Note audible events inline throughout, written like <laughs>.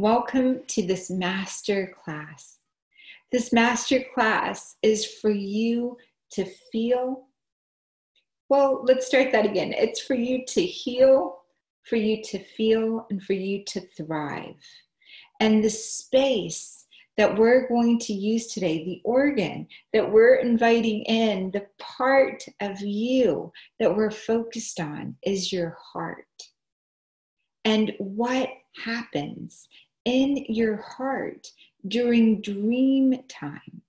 Welcome to this master class. This master class is for you to feel. Well, let's start that again. It's for you to heal, for you to feel, and for you to thrive. And the space that we're going to use today, the organ that we're inviting in, the part of you that we're focused on is your heart. And what happens in your heart during dream time?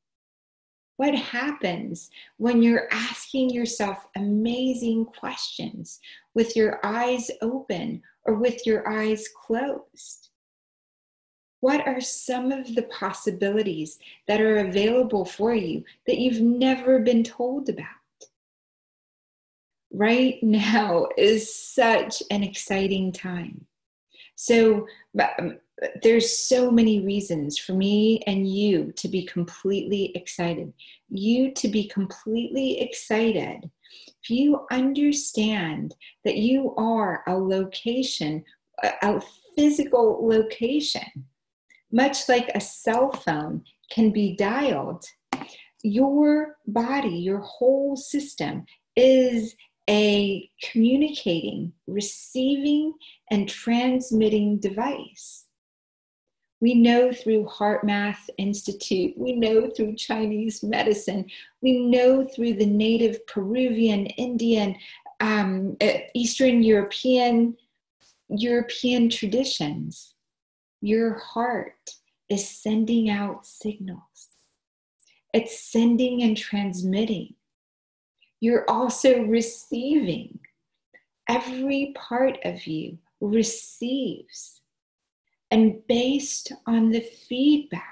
What happens when you're asking yourself amazing questions with your eyes open or with your eyes closed? What are some of the possibilities that are available for you that you've never been told about? Right now is such an exciting time. So, um, there's so many reasons for me and you to be completely excited. You to be completely excited. If you understand that you are a location, a physical location, much like a cell phone can be dialed, your body, your whole system is a communicating, receiving, and transmitting device. We know through HeartMath Institute, we know through Chinese medicine, we know through the native Peruvian, Indian, um, uh, Eastern European, European traditions. Your heart is sending out signals. It's sending and transmitting. You're also receiving. Every part of you receives and based on the feedback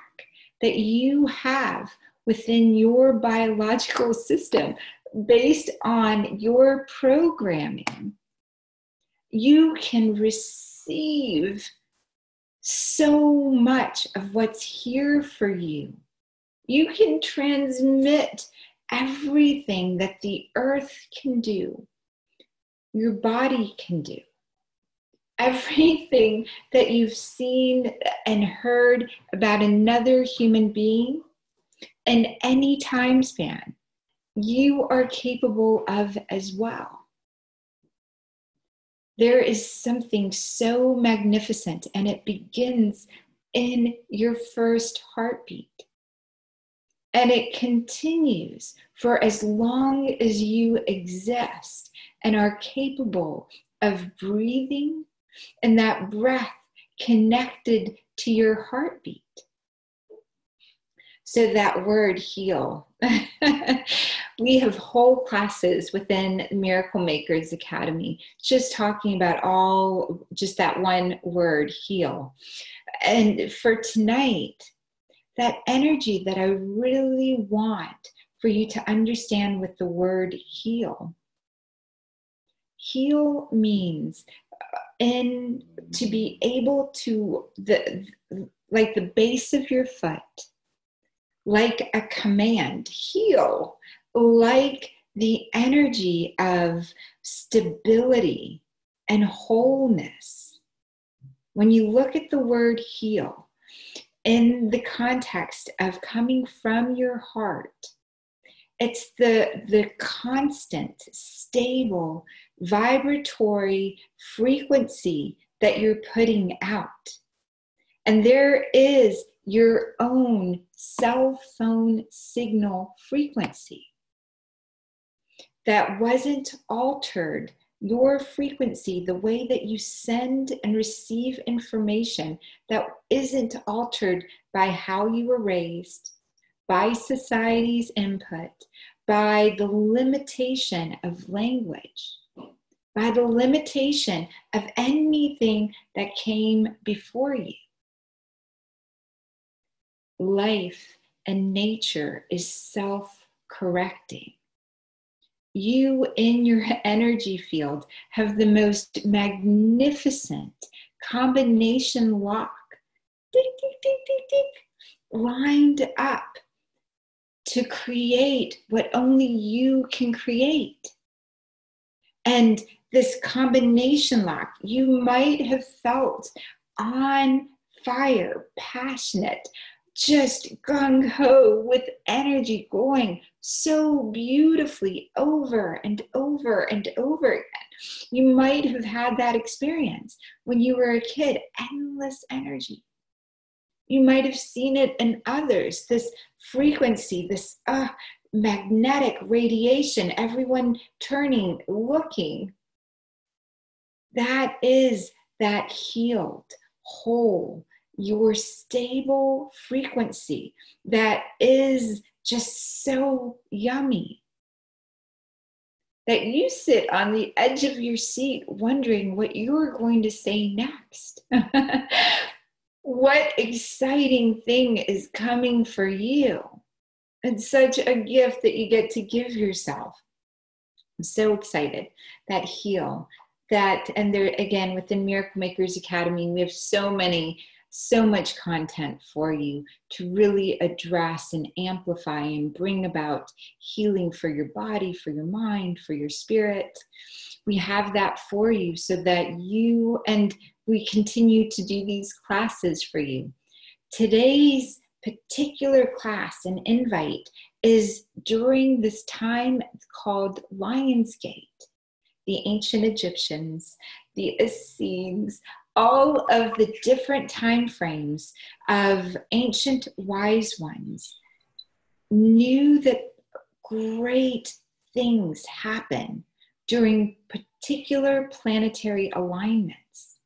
that you have within your biological system, based on your programming, you can receive so much of what's here for you. You can transmit everything that the earth can do, your body can do everything that you've seen and heard about another human being in any time span, you are capable of as well. There is something so magnificent, and it begins in your first heartbeat. And it continues for as long as you exist and are capable of breathing and that breath connected to your heartbeat. So, that word heal. <laughs> we have whole classes within Miracle Makers Academy just talking about all, just that one word, heal. And for tonight, that energy that I really want for you to understand with the word heal. Heal means and to be able to the like the base of your foot like a command heal like the energy of stability and wholeness. When you look at the word heal in the context of coming from your heart it's the the constant stable vibratory frequency that you're putting out. And there is your own cell phone signal frequency that wasn't altered. Your frequency, the way that you send and receive information, that isn't altered by how you were raised, by society's input, by the limitation of language by the limitation of anything that came before you. Life and nature is self correcting. You, in your energy field, have the most magnificent combination lock, tick, lined up to create what only you can create. And this combination lock you might have felt on fire, passionate, just gung ho with energy going so beautifully over and over and over again. You might have had that experience when you were a kid endless energy. You might have seen it in others this frequency, this uh, magnetic radiation, everyone turning, looking. That is that healed, whole, your stable frequency that is just so yummy that you sit on the edge of your seat wondering what you're going to say next. <laughs> what exciting thing is coming for you? It's such a gift that you get to give yourself. I'm so excited that heal that and there again within Miracle Makers Academy we have so many so much content for you to really address and amplify and bring about healing for your body, for your mind, for your spirit. We have that for you so that you and we continue to do these classes for you. Today's particular class and invite is during this time called Lionsgate. The ancient Egyptians, the Essenes, all of the different time frames of ancient wise ones knew that great things happen during particular planetary alignments.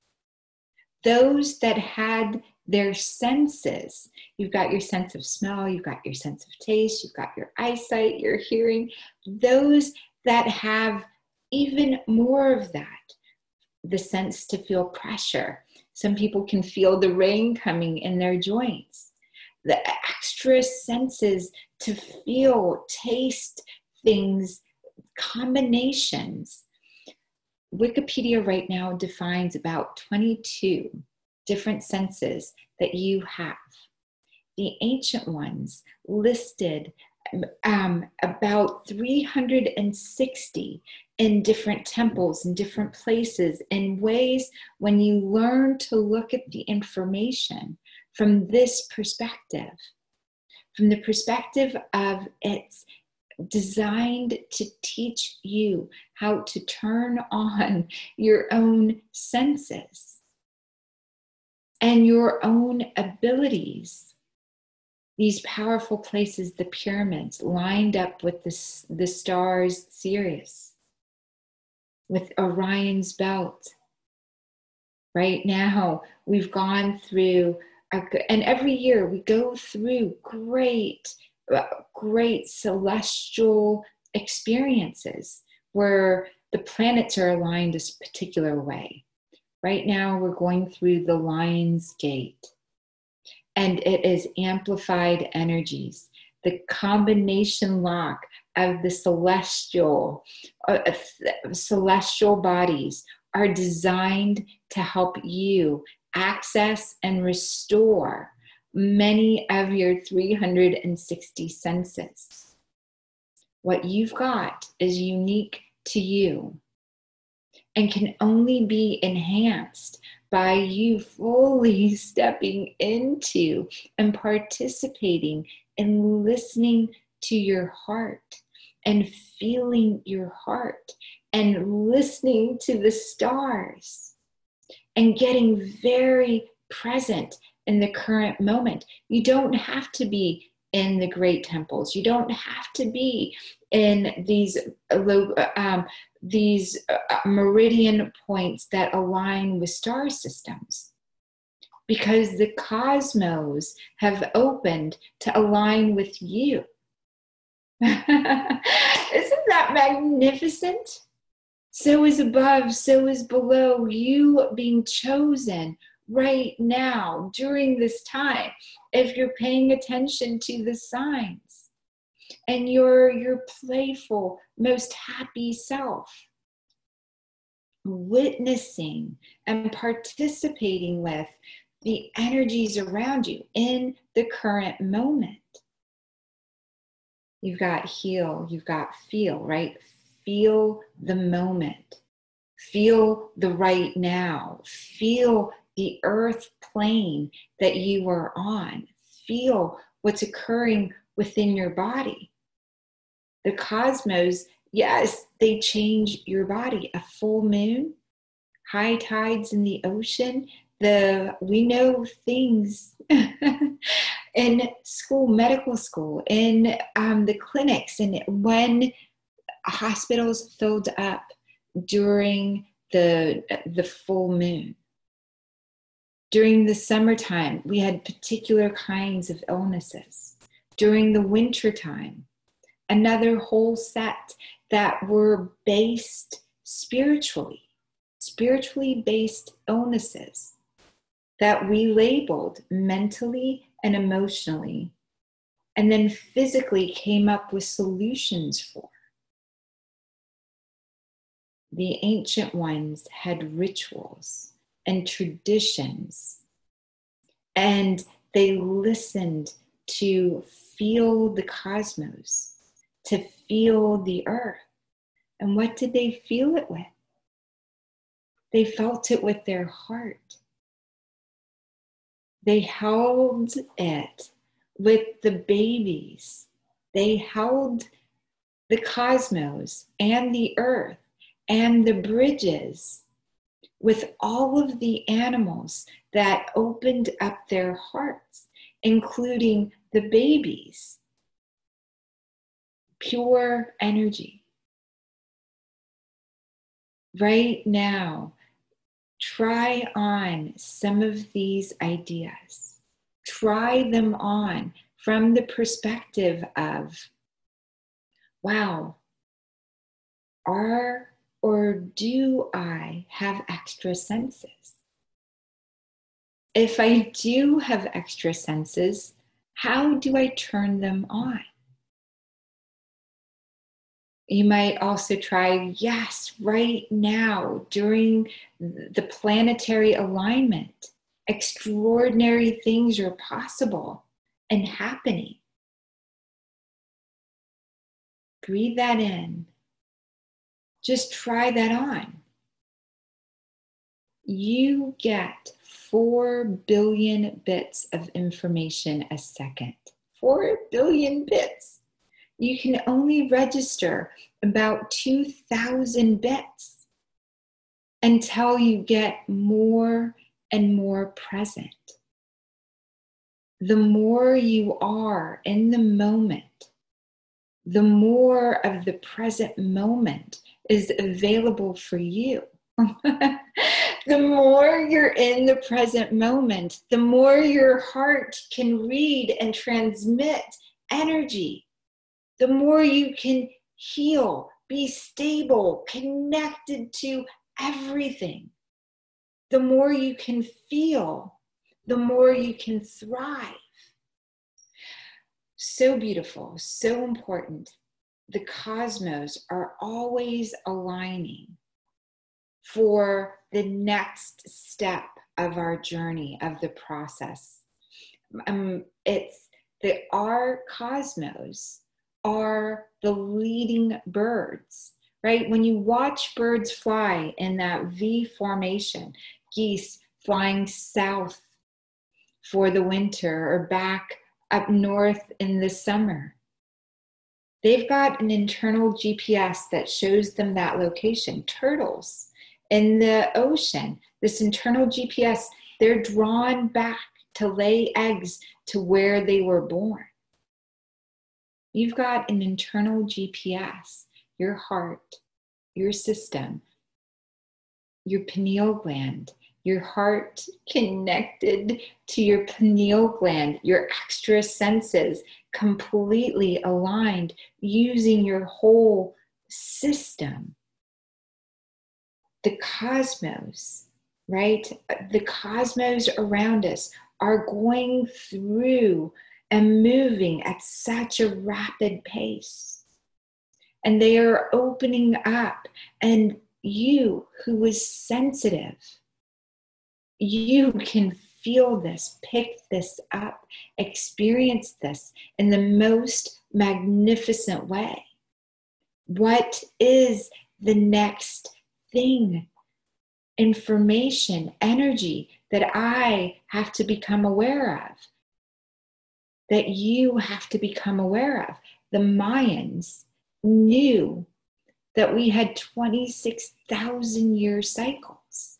Those that had their senses, you've got your sense of smell, you've got your sense of taste, you've got your eyesight, your hearing, those that have even more of that the sense to feel pressure. Some people can feel the rain coming in their joints. The extra senses to feel, taste things, combinations. Wikipedia right now defines about 22 different senses that you have. The ancient ones listed um, about 360 in different temples in different places in ways when you learn to look at the information from this perspective from the perspective of it's designed to teach you how to turn <laughs> on your own senses and your own abilities. These powerful places, the pyramids, lined up with the, the stars Sirius, with Orion's belt. Right now, we've gone through, a, and every year we go through great, uh, great celestial experiences where the planets are aligned a particular way. Right now, we're going through the Lion's Gate and it is amplified energies. The combination lock of the celestial, uh, celestial bodies are designed to help you access and restore many of your 360 senses. What you've got is unique to you and can only be enhanced by you fully <laughs> stepping into and participating and listening to your heart and feeling your heart and listening to the stars and getting very present in the current moment. You don't have to be in the great temples. You don't have to be in these um, these uh, uh, meridian points that align with star systems because the cosmos have opened to align with you. <laughs> Isn't that magnificent? So is above, so is below, you being chosen right now during this time if you're paying attention to the signs and your your playful most happy self. Witnessing and participating with the energies around you in the current moment you've got heal you've got feel right feel the moment feel the right now feel the earth plane that you are on. Feel what's occurring within your body. The cosmos, yes, they change your body. A full moon, high tides in the ocean, the we know things <laughs> in school, medical school, in um, the clinics, and when hospitals filled up during the the full moon. During the summertime, we had particular kinds of illnesses. During the wintertime, another whole set that were based spiritually, spiritually based illnesses that we labeled mentally and emotionally, and then physically came up with solutions for. The ancient ones had rituals and traditions, and they listened to feel the cosmos, to feel the earth. And what did they feel it with? They felt it with their heart. They held it with the babies. They held the cosmos and the earth and the bridges with all of the animals that opened up their hearts, including the babies. Pure energy. Right now, try on some of these ideas. Try them on from the perspective of, wow, are or do I have extra senses? If I do have extra senses, how do I turn them on? You might also try, yes, right now during the planetary alignment, extraordinary things are possible and happening. Breathe that in. Just try that on. You get 4 billion bits of information a second. 4 billion bits you can only register about 2,000 bits until you get more and more present. The more you are in the moment, the more of the present moment is available for you. <laughs> the more you're in the present moment, the more your heart can read and transmit energy the more you can heal, be stable, connected to everything, the more you can feel, the more you can thrive. So beautiful, so important. The cosmos are always aligning for the next step of our journey, of the process. Um, it's the our cosmos are the leading birds, right? When you watch birds fly in that V formation, geese flying south for the winter or back up north in the summer. They've got an internal GPS that shows them that location. Turtles in the ocean, this internal GPS, they're drawn back to lay eggs to where they were born. You've got an internal GPS, your heart, your system, your pineal gland, your heart connected to your pineal gland, your extra senses completely aligned using your whole system. The cosmos, right? The cosmos around us are going through and moving at such a rapid pace. And they are opening up, and you who is sensitive, you can feel this, pick this up, experience this in the most magnificent way. What is the next thing, information, energy that I have to become aware of, that you have to become aware of. The Mayans knew that we had 26,000 year cycles.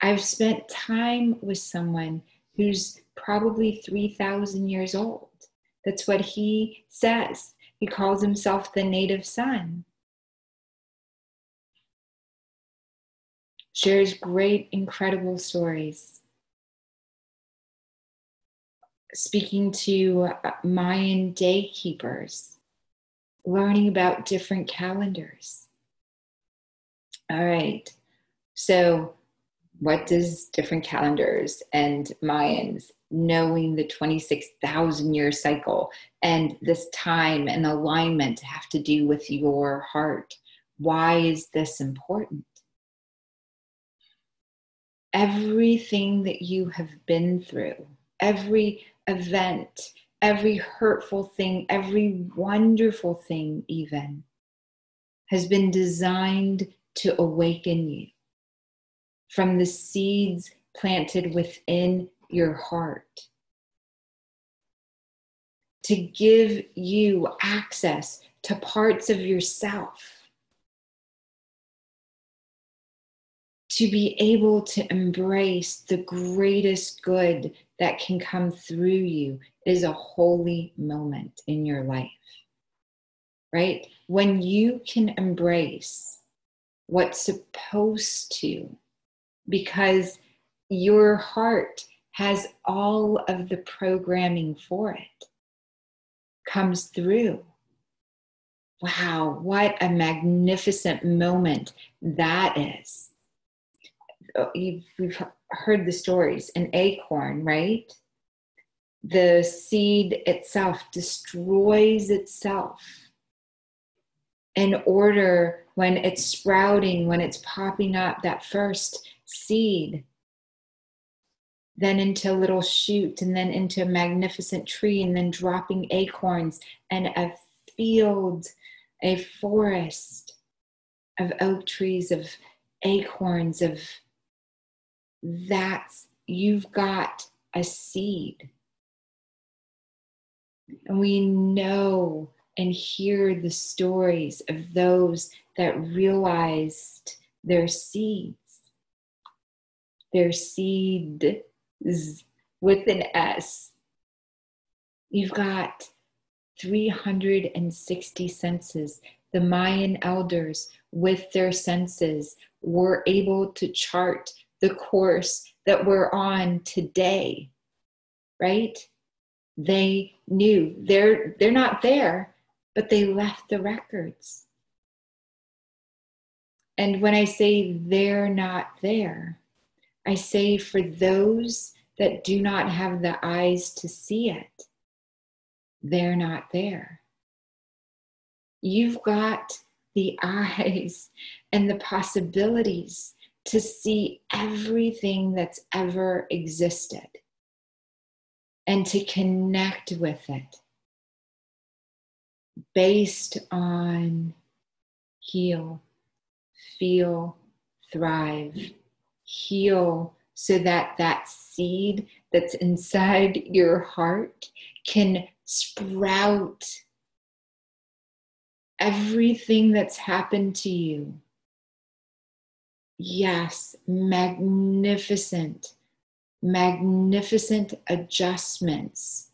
I've spent time with someone who's probably 3,000 years old. That's what he says. He calls himself the native son. Shares great, incredible stories. Speaking to uh, Mayan day keepers, learning about different calendars. All right. So, what does different calendars and Mayans knowing the 26,000 year cycle and this time and alignment have to do with your heart? Why is this important? Everything that you have been through, every event, every hurtful thing, every wonderful thing, even, has been designed to awaken you from the seeds planted within your heart. To give you access to parts of yourself. To be able to embrace the greatest good that can come through you is a holy moment in your life. Right? When you can embrace what's supposed to because your heart has all of the programming for it, comes through. Wow, what a magnificent moment that is. You've, we've heard the stories an acorn, right? The seed itself destroys itself in order when it's sprouting, when it's popping up, that first seed, then into a little shoot, and then into a magnificent tree, and then dropping acorns and a field, a forest of oak trees, of acorns, of that's you've got a seed. And we know and hear the stories of those that realized their seeds their seed with an S. You've got 360 senses. The Mayan elders, with their senses, were able to chart the course that we're on today, right? They knew they're, they're not there, but they left the records. And when I say they're not there, I say for those that do not have the eyes to see it, they're not there. You've got the <laughs> eyes and the possibilities to see everything that's ever existed and to connect with it based on heal, feel, thrive heal so that that seed that's inside your heart can sprout everything that's happened to you. Yes, magnificent, magnificent adjustments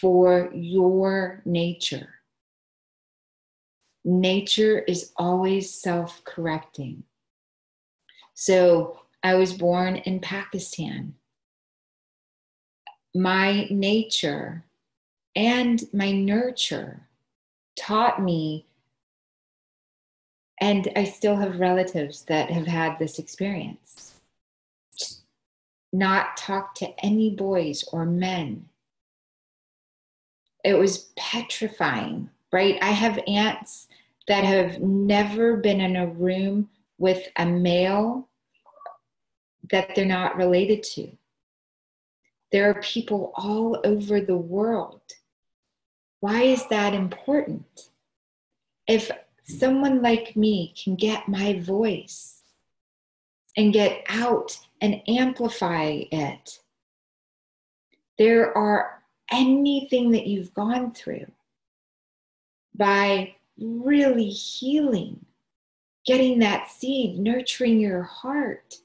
for your nature. Nature is always self correcting. So I was born in Pakistan. My nature and my nurture taught me, and I still have relatives that have had this experience. Not talk to any boys or men. It was petrifying, right? I have aunts that have never been in a room with a male that they're not related to. There are people all over the world. Why is that important? If someone like me can get my voice and get out and amplify it. There are anything that you've gone through by really healing, getting that seed, nurturing your heart.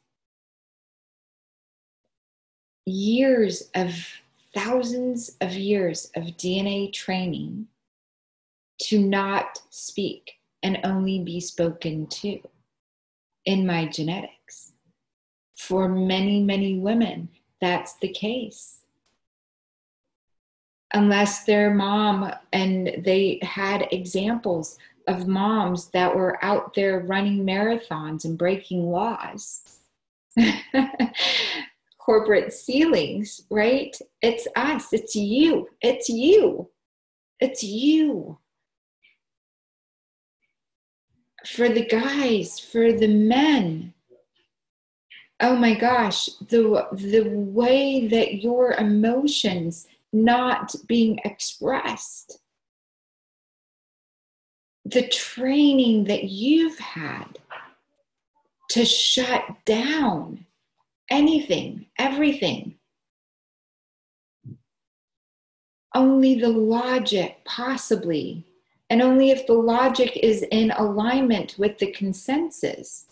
Years of thousands of years of DNA training to not speak and only be spoken to in my genetics. For many, many women, that's the case. Unless their mom and they had examples of moms that were out there running marathons and breaking laws. <laughs> Corporate ceilings, right? It's us, it's you, it's you, it's you for the guys, for the men. Oh my gosh, the the way that your emotions not being expressed. The training that you've had to shut down anything, everything. Only the logic, possibly, and only if the logic is in alignment with the consensus.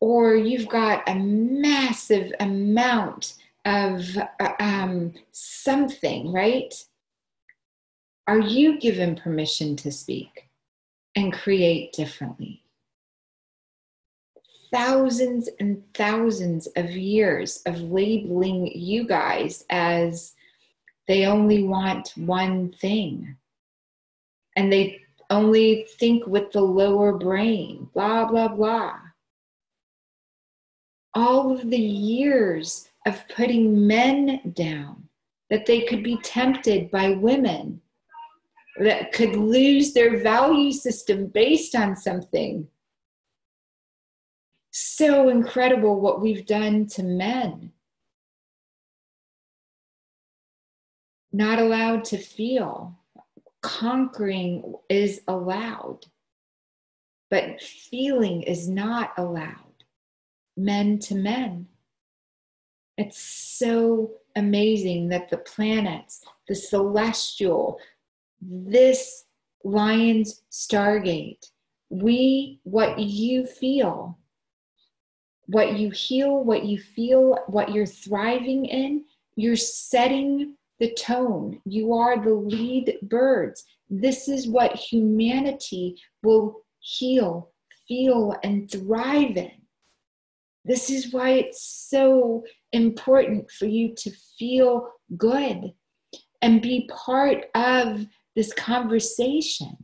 Or you've got a massive amount of uh, um, something, right? Are you given permission to speak and create differently? Thousands and thousands of years of labeling you guys as they only want one thing and they only think with the lower brain, blah, blah, blah. All of the years of putting men down, that they could be tempted by women, that could lose their value system based on something. So incredible what we've done to men. Not allowed to feel conquering is allowed, but feeling is not allowed. Men to men. It's so amazing that the planets, the celestial, this Lion's Stargate, we, what you feel, what you heal, what you feel, what you're thriving in, you're setting the tone. You are the lead birds. This is what humanity will heal, feel, and thrive in. This is why it's so important for you to feel good and be part of this conversation.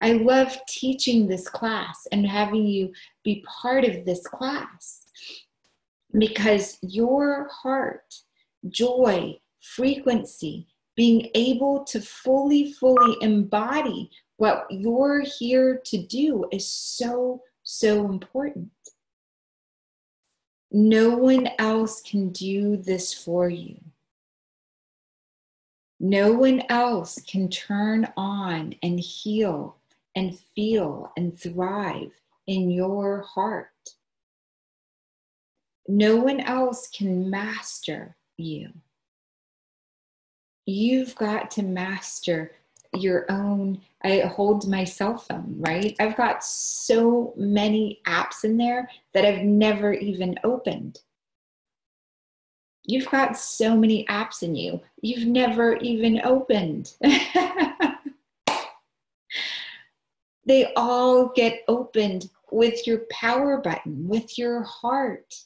I love teaching this class and having you be part of this class because your heart, joy, frequency, being able to fully, fully embody what you're here to do is so, so important. No one else can do this for you. No one else can turn on and heal and feel and thrive in your heart. No one else can master you you've got to master your own i hold my cell phone right? I've got so many apps in there that i've never even opened. You've got so many apps in you you've never even opened. <laughs> They all get opened with your power button with your heart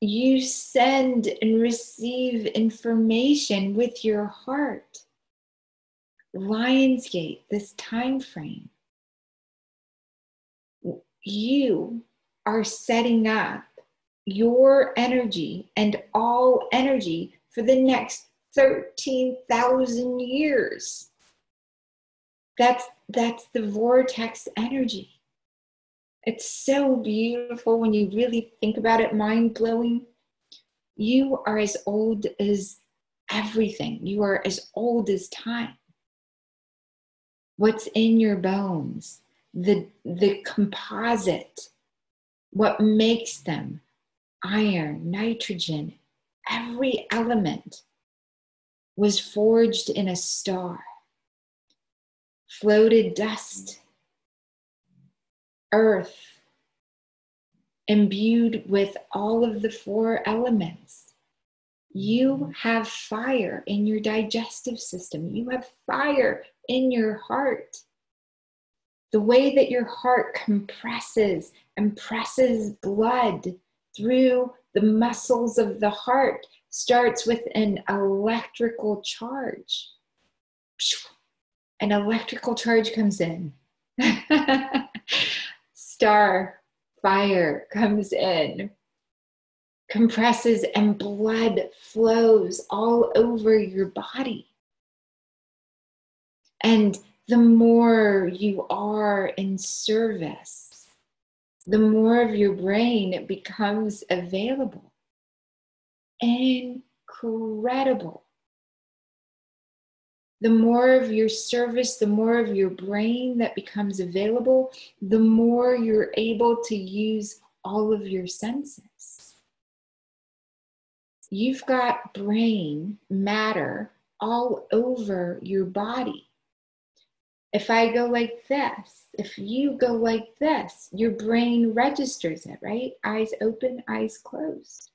you send and receive information with your heart. Lionsgate, this time frame, you are setting up your energy and all energy for the next 13,000 years. That's that's the vortex energy. It's so beautiful when you really think about it, mind blowing. You are as old as everything, you are as old as time. What's in your bones, the, the composite, what makes them? Iron, nitrogen, every element was forged in a star, floated dust, earth, imbued with all of the four elements. You have fire in your digestive system. You have fire in your heart. The way that your heart compresses and presses blood through the muscles of the heart starts with an electrical charge. An electrical charge comes in. <laughs> Star fire comes in, compresses, and blood flows all over your body. And the more you are in service, the more of your brain becomes available. Incredible. The more of your service, the more of your brain that becomes available, the more you're able to use all of your senses. You've got brain matter all over your body. If I go like this, if you go like this, your brain registers it, right? Eyes open, eyes closed.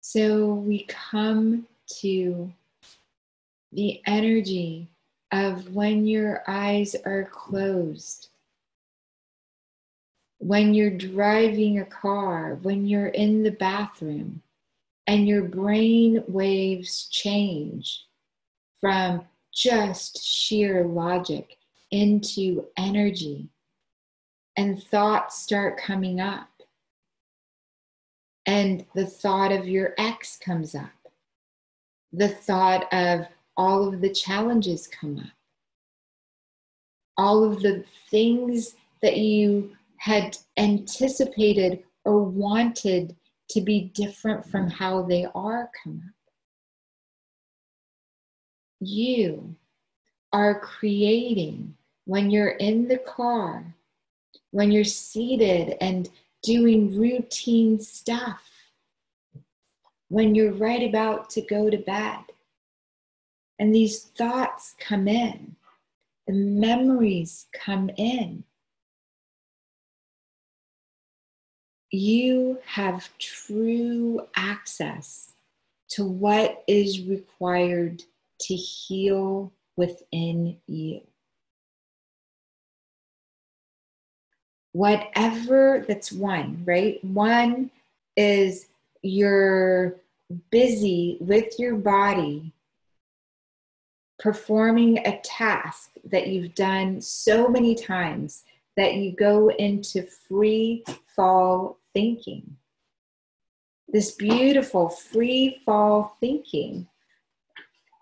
So we come to the energy of when your eyes are closed, when you're driving a car, when you're in the bathroom, and your brain waves change from just sheer logic into energy, and thoughts start coming up. And the thought of your ex comes up. The thought of all of the challenges come up. All of the things that you had anticipated or wanted to be different from how they are come up you are creating when you're in the car, when you're seated and doing routine stuff, when you're right about to go to bed. And these thoughts come in, the memories come in. You have true access to what is required to heal within you. Whatever that's one, right? One is you're busy with your body performing a task that you've done so many times that you go into free fall thinking. This beautiful free fall thinking.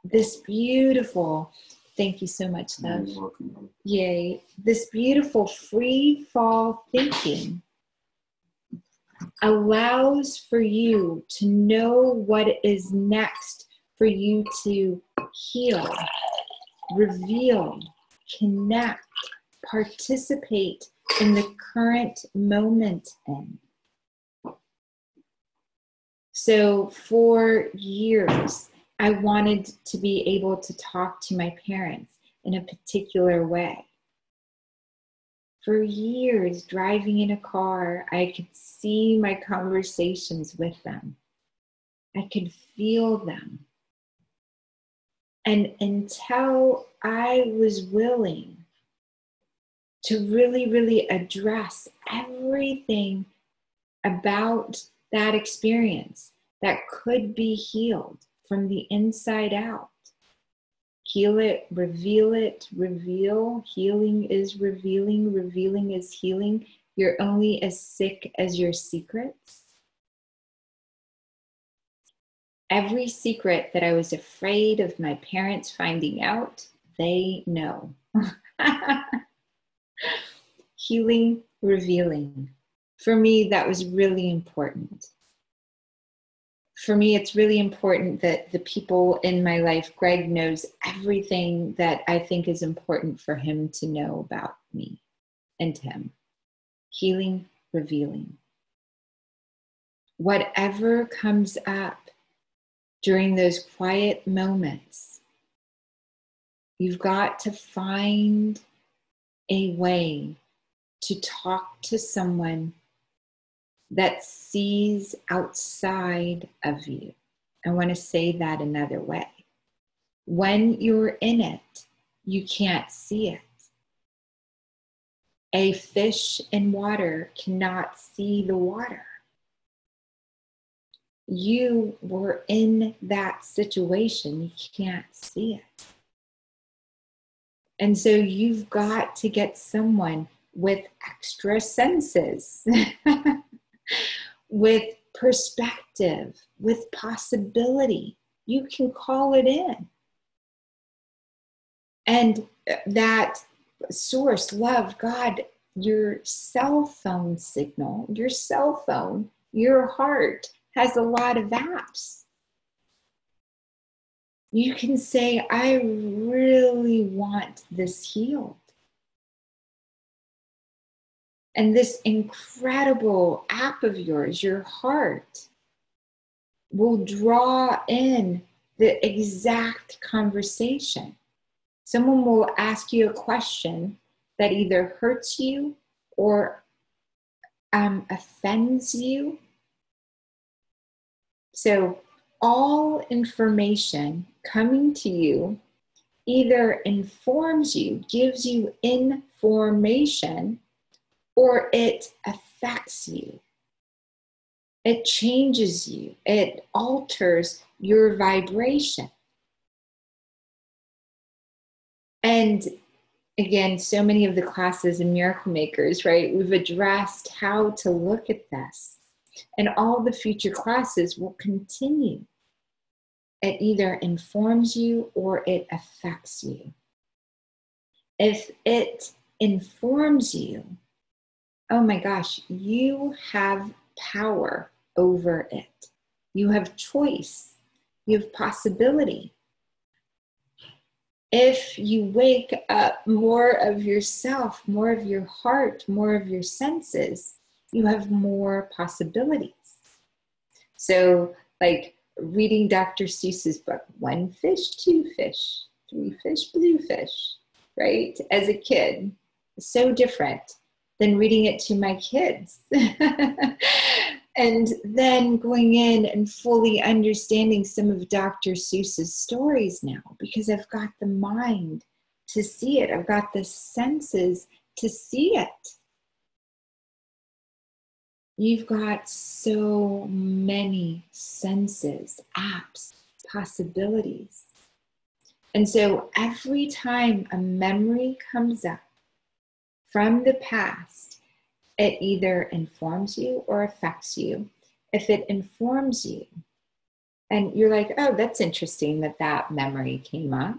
This beautiful thank you so much love. Yay. This beautiful free fall thinking allows for you to know what is next for you to heal reveal connect participate in the current moment in so for years I wanted to be able to talk to my parents in a particular way. For years, driving in a car, I could see my conversations with them. I could feel them. And until I was willing to really, really address everything about that experience that could be healed, from the inside out. Heal it, reveal it, reveal. Healing is revealing, revealing is healing. You're only as sick as your secrets. Every secret that I was afraid of my parents finding out, they know. <laughs> Healing, revealing. For me, that was really important for me, it's really important that the people in my life, Greg knows everything that I think is important for him to know about me and him. Healing, revealing. Whatever comes up during those quiet moments, you've got to find a way to talk to someone that sees outside of you. I want to say that another way. When you're in it, you can't see it. A fish in water cannot see the water. You were in that situation, you can't see it. And so you've got to get someone with extra senses <laughs> with perspective, with possibility. You can call it in. And that source, love, God, your cell phone signal, your cell phone, your heart has a lot of apps. You can say, I really want this healed. And this incredible app of yours, your heart, will draw in the exact conversation. Someone will ask you a question that either hurts you or um, offends you. So, all information coming to you either informs you, gives you information, or it affects you. It changes you, it alters your vibration. And again, so many of the classes in Miracle Makers, right? We've addressed how to look at this. And all the future classes will continue. It either informs you or it affects you. If it informs you, oh my gosh, you have power over it. You have choice, you have possibility. If you wake up more of yourself, more of your heart, more of your senses, you have more possibilities. So, like reading Dr. Seuss's book, One Fish, Two Fish, Three Fish, Blue Fish, right? As a kid, so different than reading it to my kids. <laughs> and then going in and fully understanding some of Dr. Seuss's stories now because I've got the mind to see it, I've got the senses to see it. You've got so many senses, apps, possibilities. And so every time a memory comes up, from the past, it either informs you or affects you. If it informs you, and you're like, oh, that's interesting that that memory came up,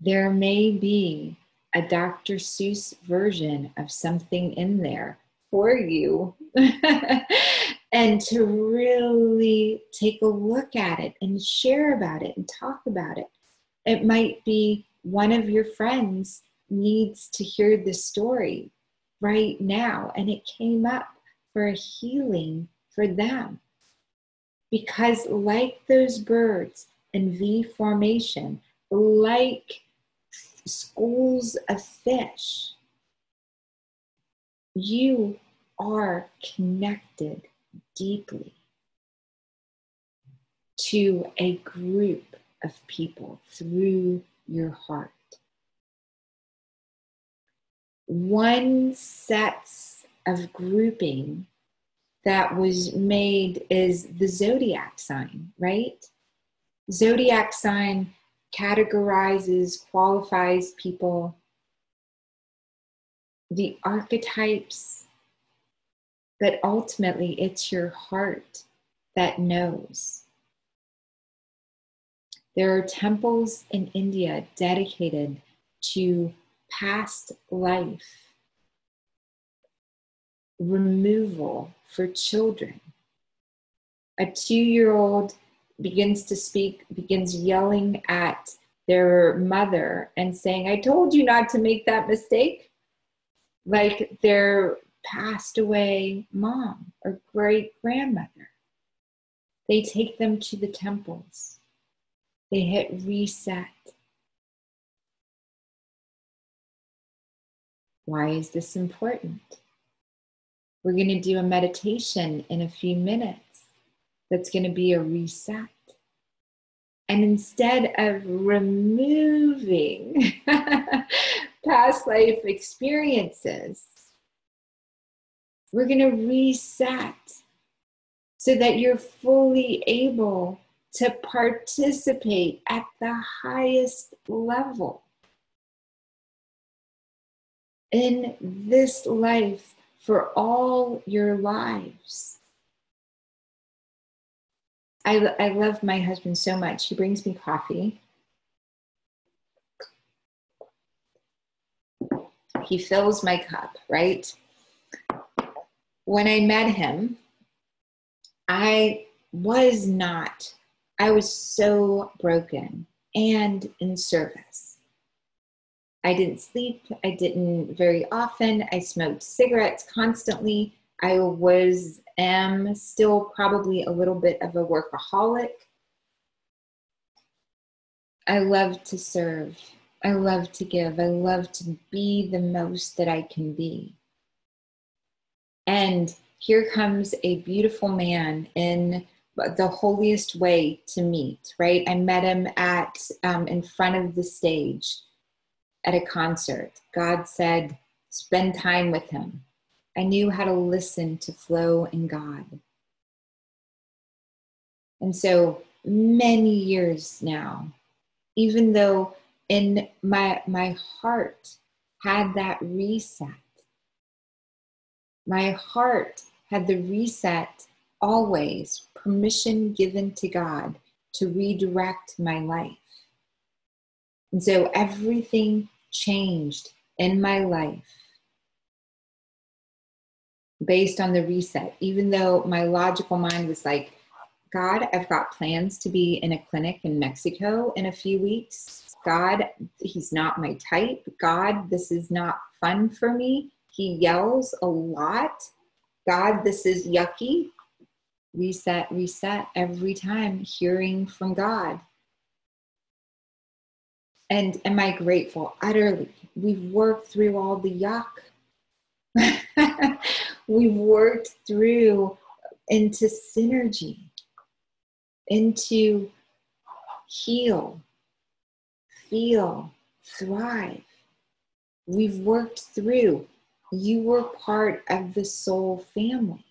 there may be a Dr. Seuss version of something in there for you. <laughs> and to really take a look at it and share about it and talk about it. It might be one of your friends needs to hear this story right now. And it came up for a healing for them. Because, like those birds in V formation, like schools of fish, you are connected deeply to a group of people through your heart one sets of grouping that was made is the zodiac sign, right? Zodiac sign categorizes, qualifies people, the archetypes, but ultimately it's your heart that knows. There are temples in India dedicated to past life removal for children A two year old begins to speak, begins yelling at their mother and saying, I told you not to make that mistake. Like their passed away mom or great grandmother. They take them to the temples. They hit reset. Why is this important? We're going to do a meditation in a few minutes that's going to be a reset. And instead of removing <laughs> past life experiences, we're going to reset so that you're fully able to participate at the highest level in this life for all your lives. I, I love my husband so much. He brings me coffee. He fills my cup, right? When I met him, I was not, I was so broken and in service. I didn't sleep. I didn't very often. I smoked cigarettes constantly. I was am still probably a little bit of a workaholic. I love to serve. I love to give. I love to be the most that I can be. And here comes a beautiful man in the holiest way to meet, right? I met him at um, in front of the stage at a concert. God said, spend time with him. I knew how to listen to flow in God. And so many years now, even though in my my heart had that reset, my heart had the reset always, permission given to God to redirect my life. And so everything changed in my life based on the reset, even though my logical mind was like, God, I've got plans to be in a clinic in Mexico in a few weeks. God, he's not my type. God, this is not fun for me. He yells a lot. God, this is yucky. Reset, reset every time, hearing from God. And am I grateful? Utterly. We've worked through all the yuck. <laughs> We've worked through into synergy, into heal, feel, thrive. We've worked through. You were part of the soul family.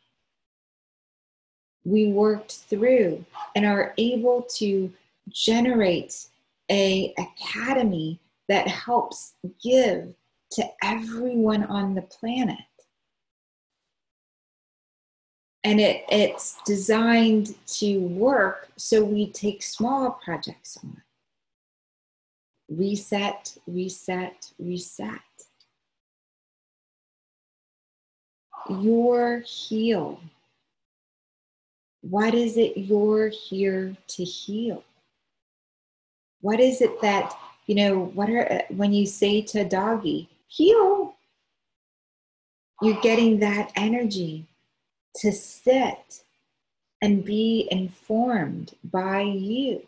We worked through and are able to generate a academy that helps give to everyone on the planet. And it, it's designed to work so we take small projects on reset reset reset. You're heal. What is it you're here to heal what is it that you know what are uh, when you say to a doggy heal you're getting that energy to sit and be informed by you.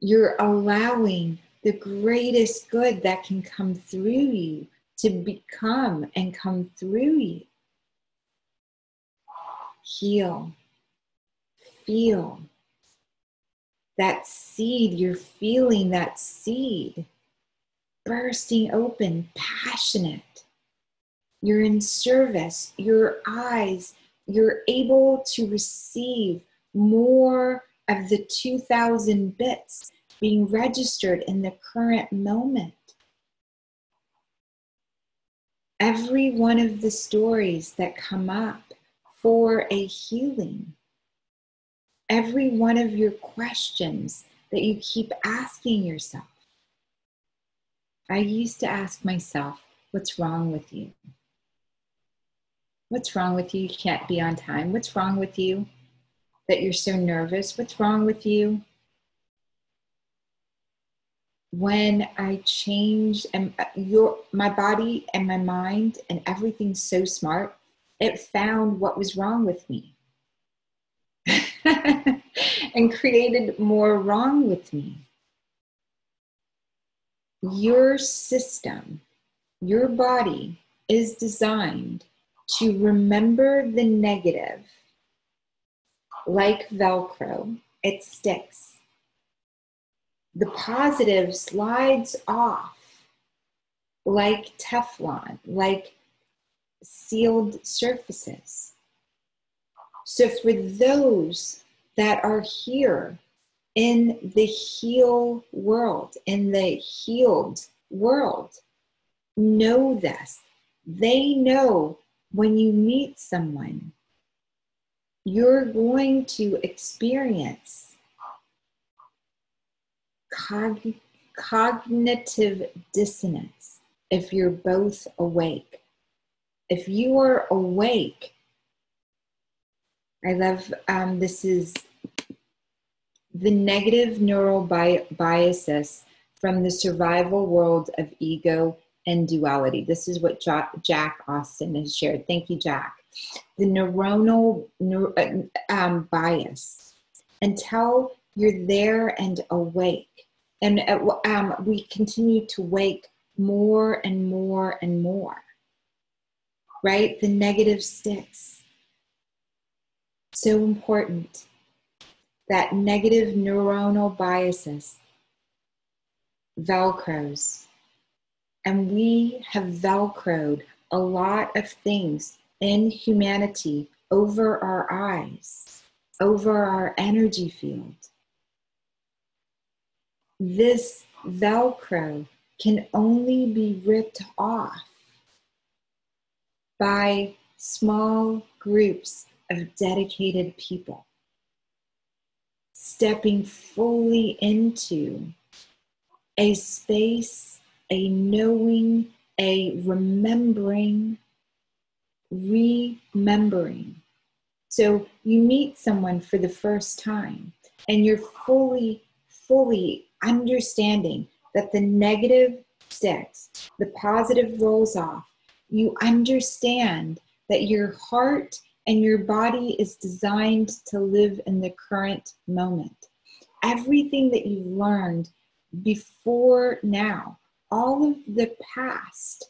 You're allowing the greatest good that can come through you to become and come through you. Heal, feel that seed, you're feeling that seed bursting open, passionate you're in service, your eyes, you're able to receive more of the 2000 bits being registered in the current moment. Every one of the stories that come up for a healing, every one of your questions that you keep asking yourself. I used to ask myself, What's wrong with you? What's wrong with you? You can't be on time. What's wrong with you? That you're so nervous. What's wrong with you? When I change and uh, your my body and my mind and everything's so smart, it found what was wrong with me. <laughs> and created more wrong with me. Your system, your body is designed to remember the negative like Velcro, it sticks. The positive slides off like Teflon, like sealed surfaces. So, for those that are here in the heal world, in the healed world, know this. They know when you meet someone, you're going to experience cog- cognitive dissonance if you're both awake. If you are awake, I love um, this is the negative neural bi- biases from the survival world of ego and duality. This is what Jack Austin has shared. Thank you, Jack. The neuronal uh, um, bias. Until you're there and awake, and uh, um, we continue to wake more and more and more. Right? The negative sticks. So important. That negative neuronal biases, velcros, and we have velcroed a lot of things in humanity over our eyes, over our energy field. This velcro can only be ripped off by small groups of dedicated people stepping fully into a space a knowing, a remembering, remembering. So you meet someone for the first time and you're fully, fully understanding that the negative sticks, the positive rolls off. You understand that your heart and your body is designed to live in the current moment. Everything that you've learned before now all of the past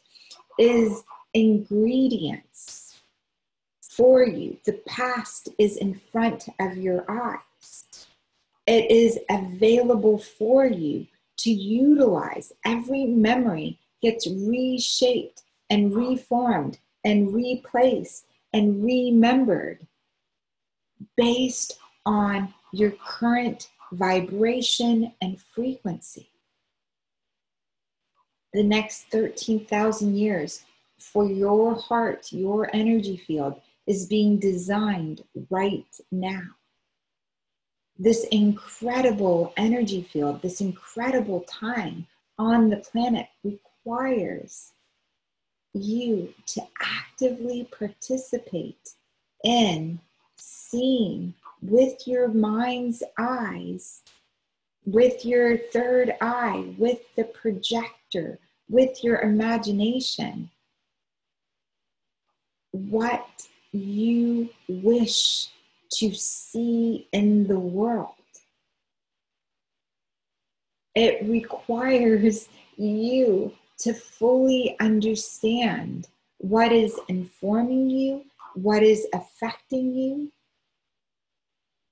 is ingredients for you. The past is in front of your eyes. It is available for you to utilize. Every memory gets reshaped and reformed and replaced and remembered based on your current vibration and frequency the next 13,000 years for your heart, your energy field is being designed right now. This incredible energy field, this incredible time on the planet requires you to actively participate in seeing with your mind's eyes, with your third eye, with the projector, with your imagination what you wish to see in the world. It requires you to fully understand what is informing you, what is affecting you,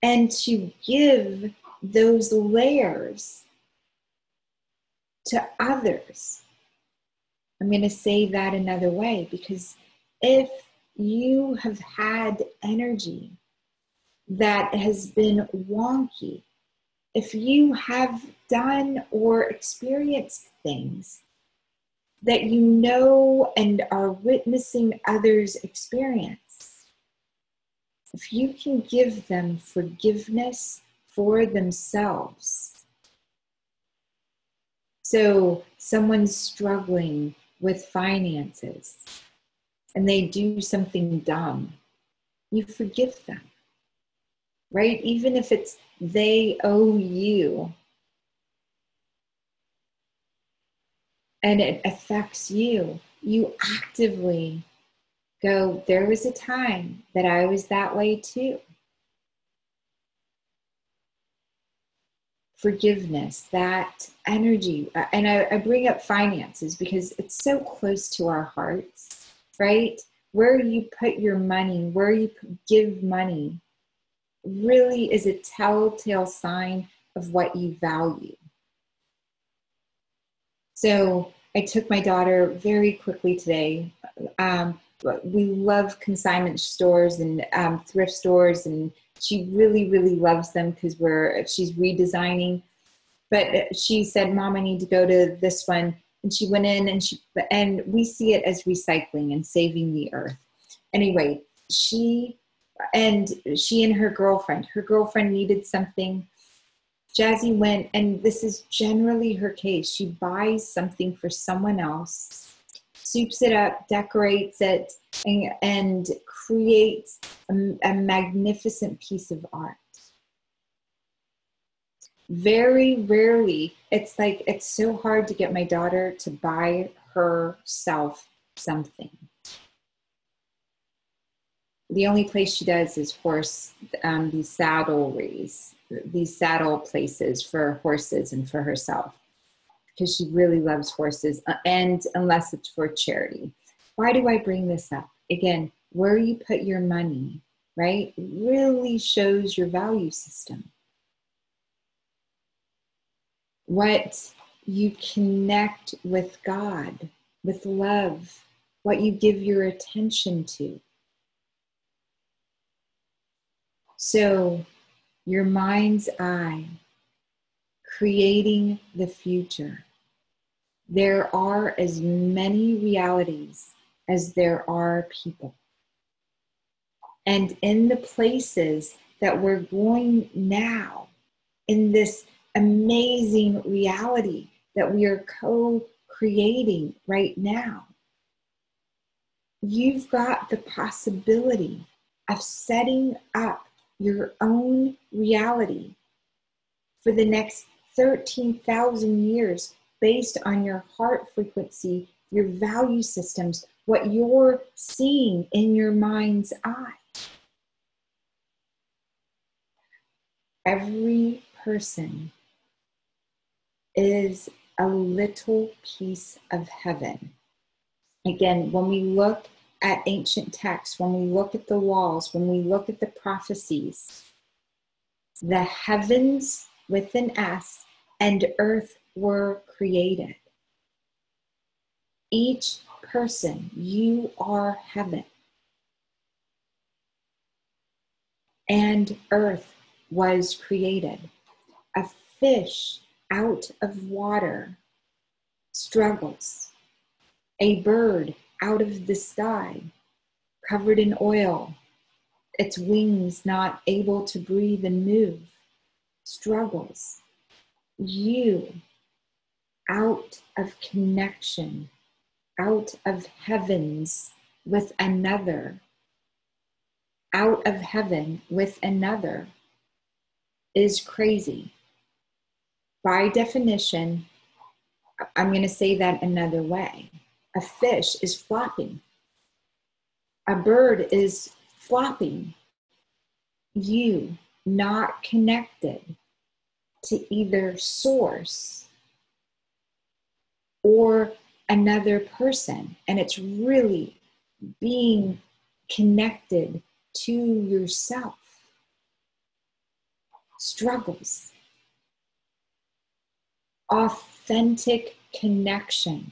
and to give those layers to others. I'm going to say that another way because if you have had energy that has been wonky, if you have done or experienced things that you know and are witnessing others experience, if you can give them forgiveness for themselves. So, someone's struggling with finances. and they do something dumb, you forgive them, right? Even if it's they owe you and it affects you, you actively go, There was a time that I was that way too. Forgiveness, that energy. Uh, and I, I bring up finances because it's so close to our hearts, right? Where you put your money, where you give money, really is a telltale sign of what you value. So I took my daughter very quickly today. Um, we love consignment stores and um, thrift stores, and she really, really loves them because we're she's redesigning. But she said, "Mom, I need to go to this one," and she went in and she and we see it as recycling and saving the earth. Anyway, she and she and her girlfriend. Her girlfriend needed something Jazzy went, and this is generally her case. She buys something for someone else, soups it up, decorates it, and, and creates a, a magnificent piece of art. Very rarely, it's like it's so hard to get my daughter to buy herself something the only place she does is horse um, these saddleries these saddle places for horses and for herself. Because she really loves horses uh, and unless it's for charity. Why do i bring this up? Again where you put your money right really shows your value system. What you connect with god with love what you give your attention to So, your mind's eye, creating the future. There are as many realities as there are people. And in the places that we're going now, in this amazing reality that we are co creating right now, you've got the possibility of setting up your own reality for the next 13,000 years based on your heart frequency, your value systems, what you're seeing in your mind's eye. Every person is a little piece of heaven. Again, when we look at ancient texts, when we look at the walls, when we look at the prophecies, the heavens with an S and earth were created. Each person, you are heaven. And earth was created. A fish out of water struggles. A bird out of the sky, covered in oil, its wings not able to breathe and move, struggles. You, out of connection, out of heavens with another, out of heaven with another, is crazy. By definition, I'm going to say that another way a fish is flopping. A bird is flopping. You not connected to either source or another person. And it's really being connected to yourself. Struggles. Authentic connection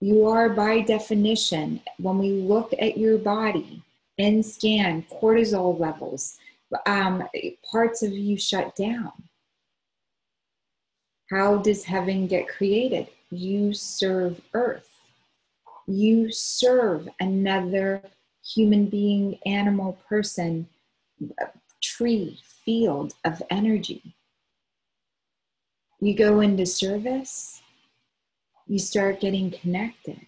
you are by definition, when we look at your body and scan cortisol levels, um, parts of you shut down. How does heaven get created? You serve earth. You serve another human being, animal, person, tree, field of energy. You go into service you start getting connected.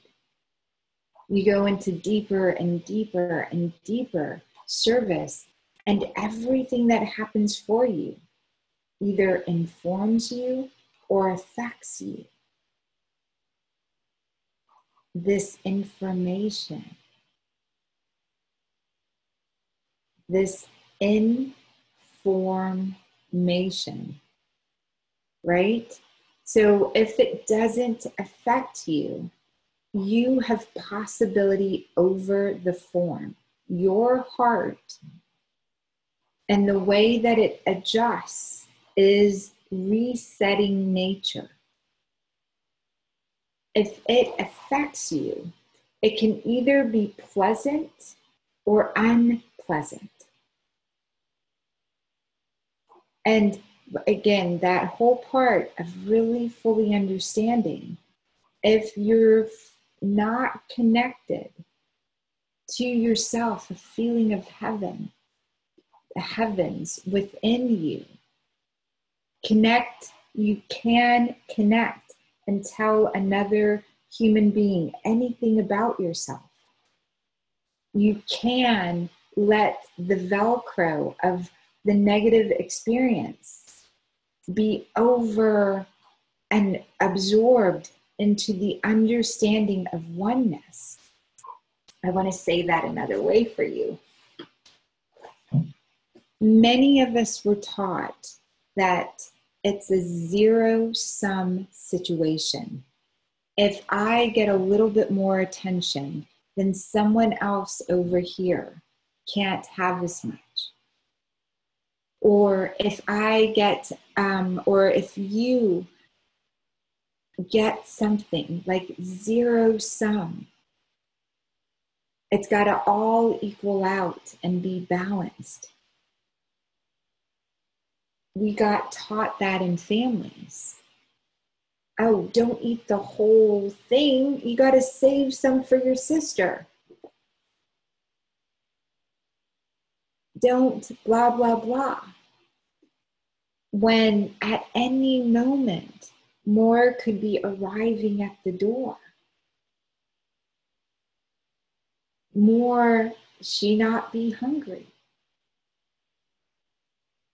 You go into deeper and deeper and deeper service, and everything that happens for you either informs you or affects you. This information, this information, right? So if it doesn't affect you, you have possibility over the form. Your heart and the way that it adjusts is resetting nature. If it affects you, it can either be pleasant or unpleasant. And again, that whole part of really fully understanding if you're not connected to yourself, a feeling of heaven, the heavens within you, connect, you can connect and tell another human being anything about yourself. You can let the Velcro of the negative experience be over and absorbed into the understanding of oneness. I want to say that another way for you. Many of us were taught that it's a zero sum situation. If I get a little bit more attention, then someone else over here can't have as much. Or if I get, um, or if you get something like zero sum, it's got to all equal out and be balanced we got taught that in families. Oh, don't eat the whole thing. You got to save some for your sister. Don't blah, blah, blah. When at any moment, more could be arriving at the door. More, she not be hungry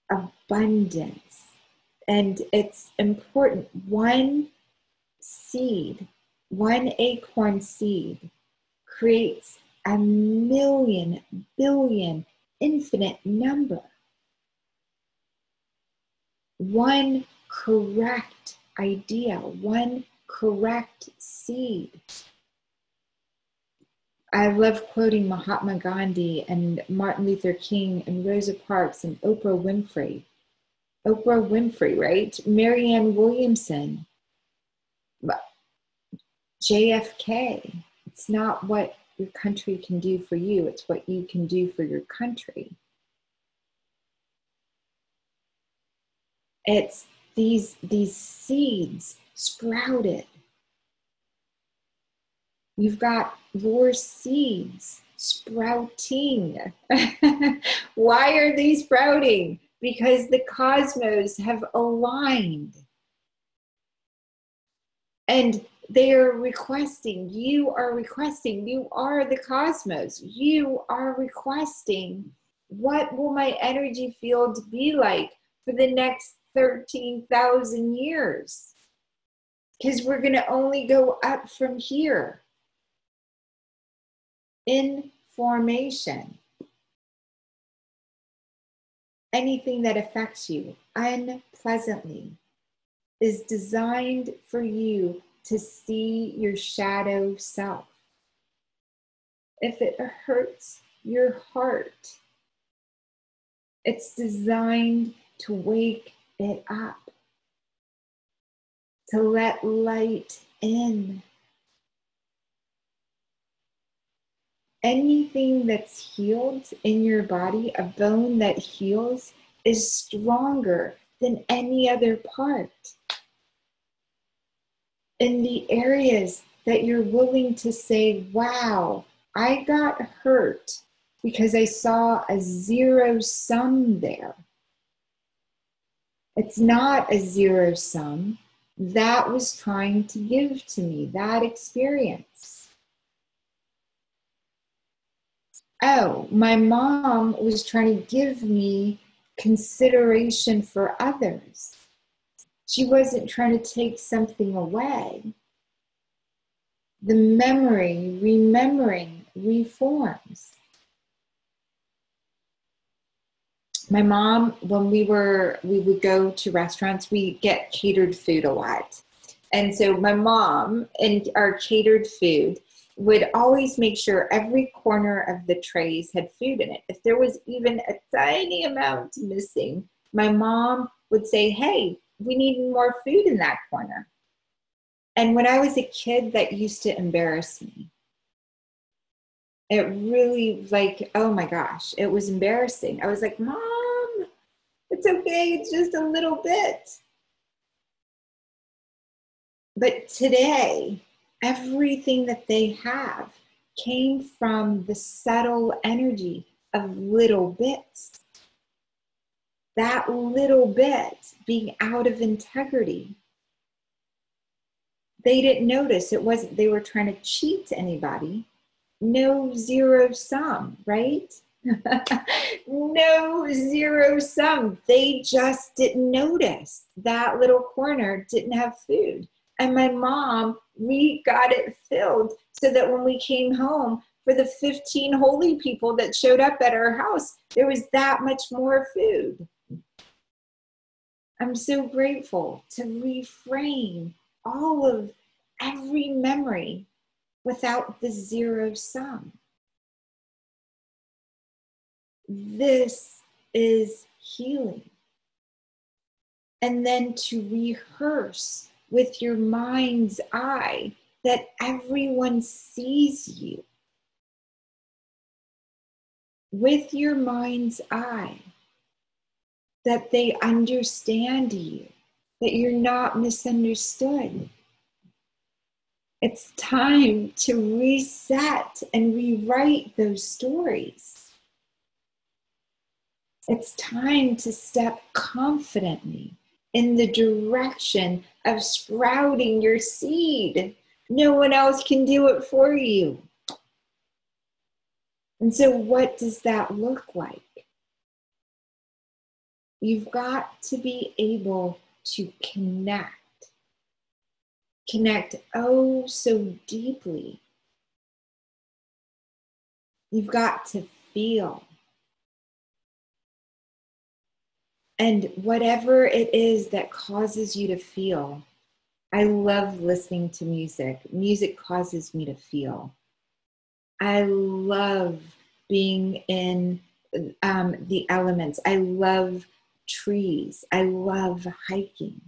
abundance. And it's important. One seed, one acorn seed creates a million, billion, infinite number. One correct idea, one correct seed I love quoting Mahatma Gandhi and Martin Luther King and Rosa Parks and Oprah Winfrey. Oprah Winfrey, right? Marianne Williamson, JFK. It's not what your country can do for you, it's what you can do for your country. It's these, these seeds sprouted You've got your seeds sprouting. <laughs> Why are they sprouting? Because the cosmos have aligned. And they are requesting, you are requesting, you are the cosmos, you are requesting, what will my energy field be like for the next 13,000 years? Because we're going to only go up from here information. Anything that affects you unpleasantly is designed for you to see your shadow self. If it hurts your heart, it's designed to wake it up, to let light in. anything that's healed in your body, a bone that heals, is stronger than any other part. In the areas that you're willing to say, wow, I got hurt because I saw a zero sum there. It's not a zero sum. That was trying to give to me that experience. oh, my mom was trying to give me consideration for others. She wasn't trying to take something away. The memory, remembering, reforms. My mom, when we were, we would go to restaurants, we get catered food a lot. And so my mom and our catered food, would always make sure every corner of the trays had food in it. If there was even a tiny amount missing, my mom would say, Hey, we need more food in that corner. And when I was a kid, that used to embarrass me. It really, like, oh my gosh, it was embarrassing. I was like, Mom, it's okay, it's just a little bit. But today, everything that they have came from the subtle energy of little bits. That little bit being out of integrity. They didn't notice it wasn't they were trying to cheat anybody. No zero sum, right? <laughs> no zero sum. They just didn't notice that little corner didn't have food. And my mom, we got it filled so that when we came home for the 15 holy people that showed up at our house, there was that much more food. I'm so grateful to reframe all of every memory without the zero sum. This is healing. And then to rehearse with your mind's eye that everyone sees you. With your mind's eye, that they understand you, that you're not misunderstood. It's time to reset and rewrite those stories. It's time to step confidently in the direction of sprouting your seed. No one else can do it for you. And so, what does that look like? You've got to be able to connect. Connect oh so deeply. You've got to feel. And whatever it is that causes you to feel, I love listening to music. Music causes me to feel. I love being in um, the elements. I love trees. I love hiking.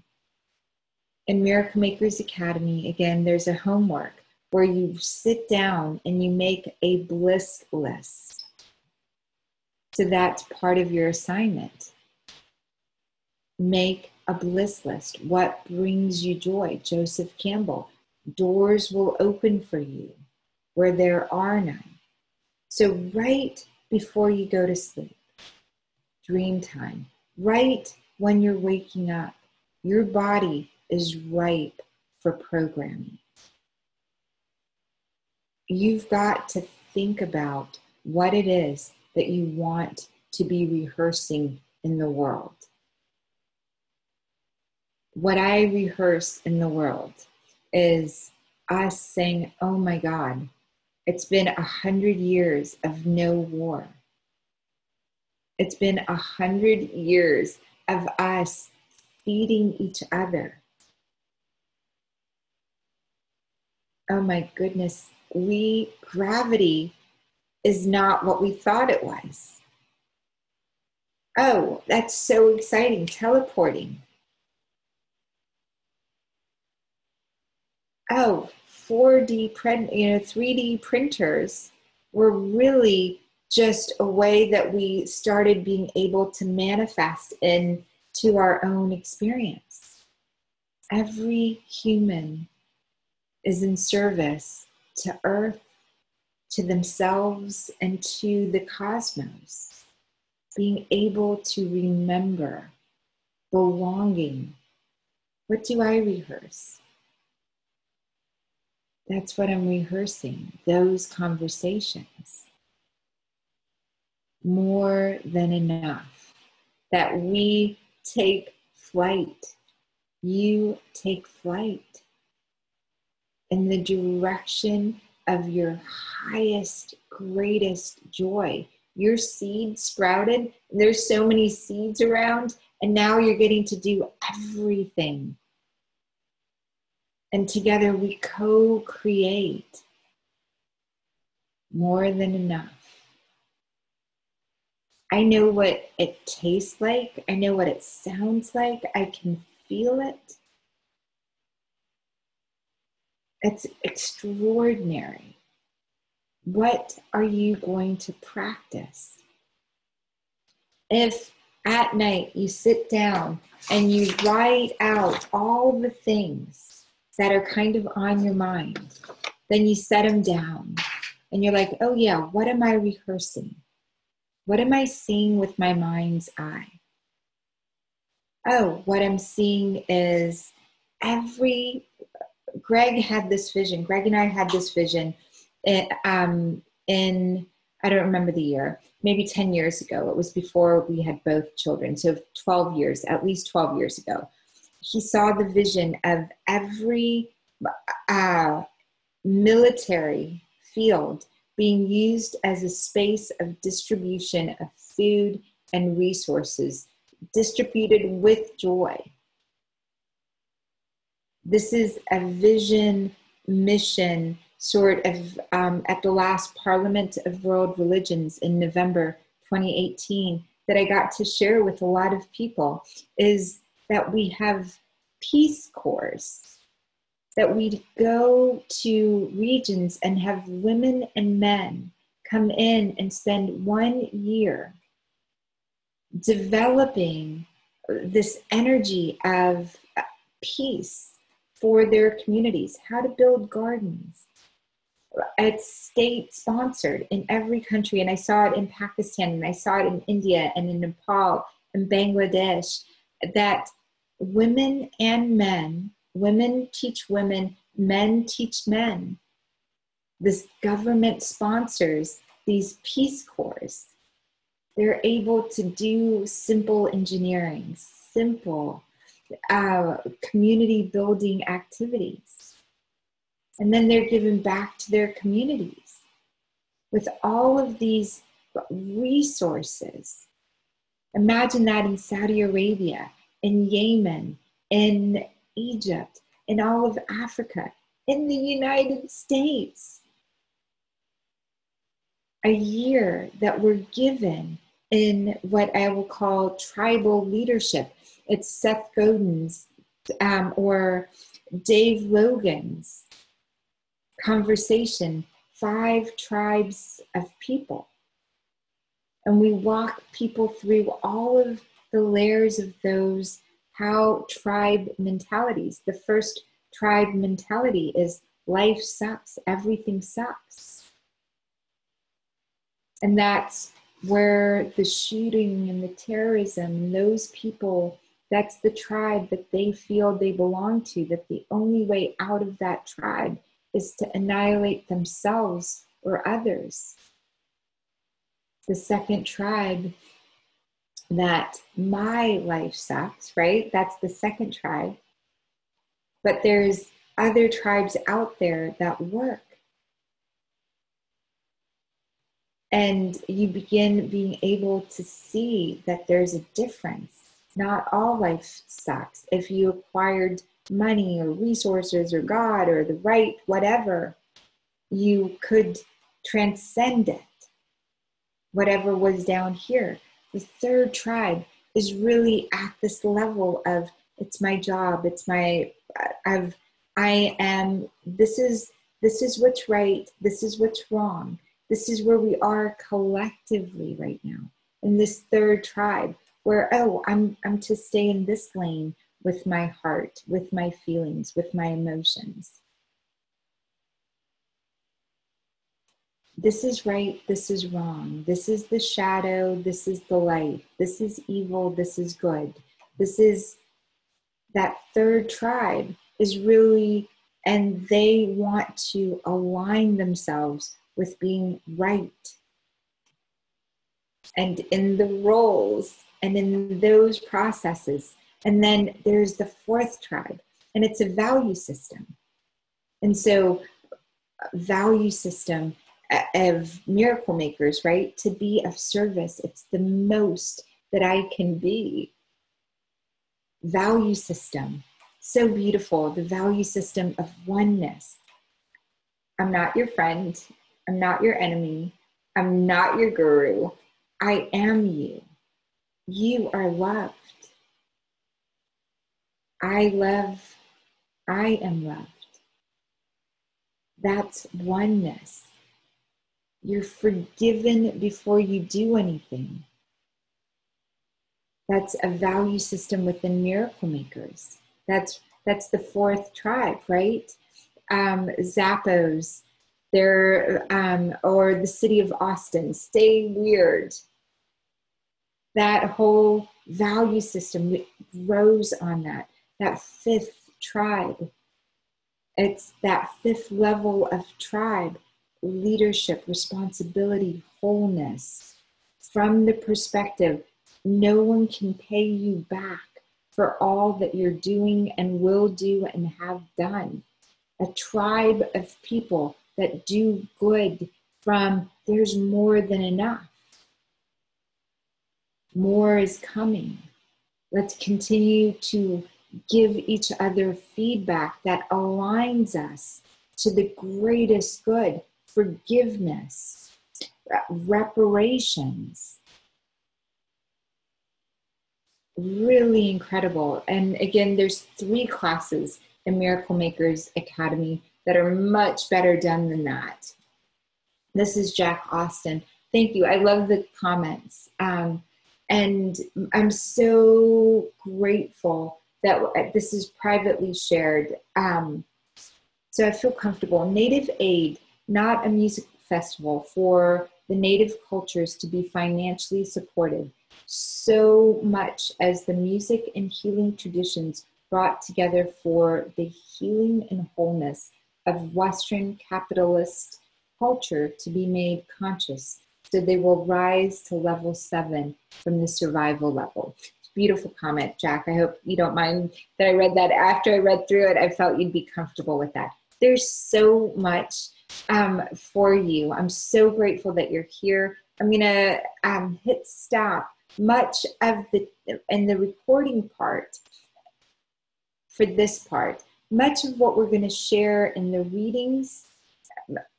In Miracle Makers Academy, again, there's a homework where you sit down and you make a bliss list. So that's part of your assignment make a bliss list. What brings you joy? Joseph Campbell. Doors will open for you where there are none. So, right before you go to sleep, dream time, right when you're waking up, your body is ripe for programming. You've got to think about what it is that you want to be rehearsing in the world what I rehearse in the world is us saying, Oh my God, it's been a hundred years of no war. It's been a hundred years of us feeding each other. Oh my goodness, we, gravity is not what we thought it was. Oh, that's so exciting, teleporting oh, 4D print, you know, 3D printers were really just a way that we started being able to manifest into our own experience. Every human is in service to Earth, to themselves, and to the cosmos. Being able to remember belonging. What do I rehearse? That's what I'm rehearsing, those conversations. more than enough, that we take flight. You take flight in the direction of your highest, greatest joy. Your seed sprouted, there's so many seeds around, and now you're getting to do everything. And together we co create more than enough. I know what it tastes like. I know what it sounds like. I can feel it. It's extraordinary. What are you going to practice? If at night you sit down and you write out all the things that are kind of on your mind, then you set them down and you're like, oh yeah, what am I rehearsing? What am I seeing with my mind's eye? Oh, what I'm seeing is every. Greg had this vision. Greg and I had this vision in, um, in I don't remember the year, maybe 10 years ago. It was before we had both children. So 12 years, at least 12 years ago. He saw the vision of every uh, military field being used as a space of distribution of food and resources, distributed with joy. This is a vision, mission, sort of um, at the last Parliament of World Religions in November 2018 that I got to share with a lot of people is that we have peace corps that we'd go to regions and have women and men come in and spend one year developing this energy of peace for their communities, how to build gardens. It's state sponsored in every country, and I saw it in Pakistan, and I saw it in India, and in Nepal, and Bangladesh, that women and men Women teach women, men teach men. This government sponsors these Peace Corps. They're able to do simple engineering, simple uh, community building activities. And then they're given back to their communities with all of these resources. Imagine that in Saudi Arabia, in Yemen, in Egypt, in all of Africa, in the United States. A year that we're given in what I will call tribal leadership. It's Seth Godin's um, or Dave Logan's conversation, Five Tribes of People. And we walk people through all of the layers of those how tribe mentalities. The first tribe mentality is life sucks, everything sucks. And that's where the shooting and the terrorism, those people, that's the tribe that they feel they belong to, that the only way out of that tribe is to annihilate themselves or others. The second tribe that my life sucks, right? That's the second tribe. But there's other tribes out there that work. And you begin being able to see that there's a difference. Not all life sucks. If you acquired money or resources or God or the right, whatever, you could transcend it, whatever was down here. The third tribe is really at this level of it's my job. It's my i've i am this is this is what's right. This is what's wrong. This is where we are collectively right now. In this third tribe where oh i'm i'm to stay in this lane with my heart with my feelings with my emotions this is right, this is wrong, this is the shadow, this is the light, this is evil, this is good. This is that third tribe is really, and they want to align themselves with being right. and in the roles and then those processes. And then there's the fourth tribe, and it's a value system. And so, value system uh, of miracle makers, right? To be of service, it's the most that I can be. Value system, so beautiful, the value system of oneness. I'm not your friend, I'm not your enemy, I'm not your guru, I am you. You are loved. I love, I am loved. That's oneness. You're forgiven before you do anything. That's a value system within miracle makers. That's that's the fourth tribe, right? Um, Zappos, they're um, or the city of Austin. Stay weird. That whole value system rose on that. That fifth tribe. It's that fifth level of tribe leadership, responsibility, wholeness from the perspective no one can pay you back for all that you're doing and will do and have done. A tribe of people that do good from there's more than enough. More is coming. Let's continue to give each other feedback that aligns us to the greatest good forgiveness, reparations. Really incredible. And again, there's three classes in Miracle Makers Academy that are much better done than that. This is Jack Austin. Thank you. I love the comments. Um, and I'm so grateful that this is privately shared. Um, so I feel comfortable. Native Aid not a music festival for the native cultures to be financially supported so much as the music and healing traditions brought together for the healing and wholeness of Western capitalist culture to be made conscious so they will rise to level seven from the survival level. Beautiful comment, Jack. I hope you don't mind that I read that after I read through it. I felt you'd be comfortable with that. There's so much um, for you. I'm so grateful that you're here. I'm going to um, hit stop. Much of the, in the recording part, for this part, much of what we're going to share in the readings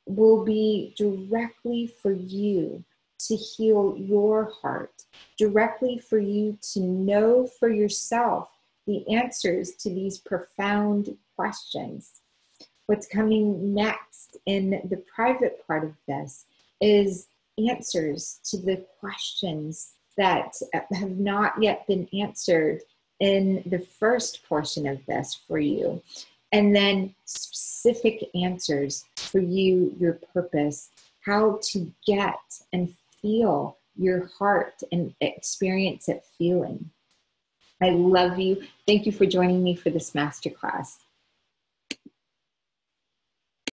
will be directly for you to heal your heart, directly for you to know for yourself the answers to these profound questions what's coming next in the private part of this is answers to the questions that have not yet been answered in the first portion of this for you. And then specific answers for you, your purpose, how to get and feel your heart and experience it feeling. I love you. Thank you for joining me for this masterclass.